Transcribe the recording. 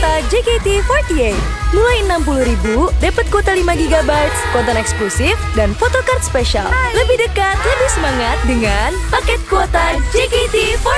kuota JKT48. Mulai 60.000 dapat kuota 5 GB, konten eksklusif dan photocard spesial. Lebih dekat, lebih semangat dengan paket kuota JKT48.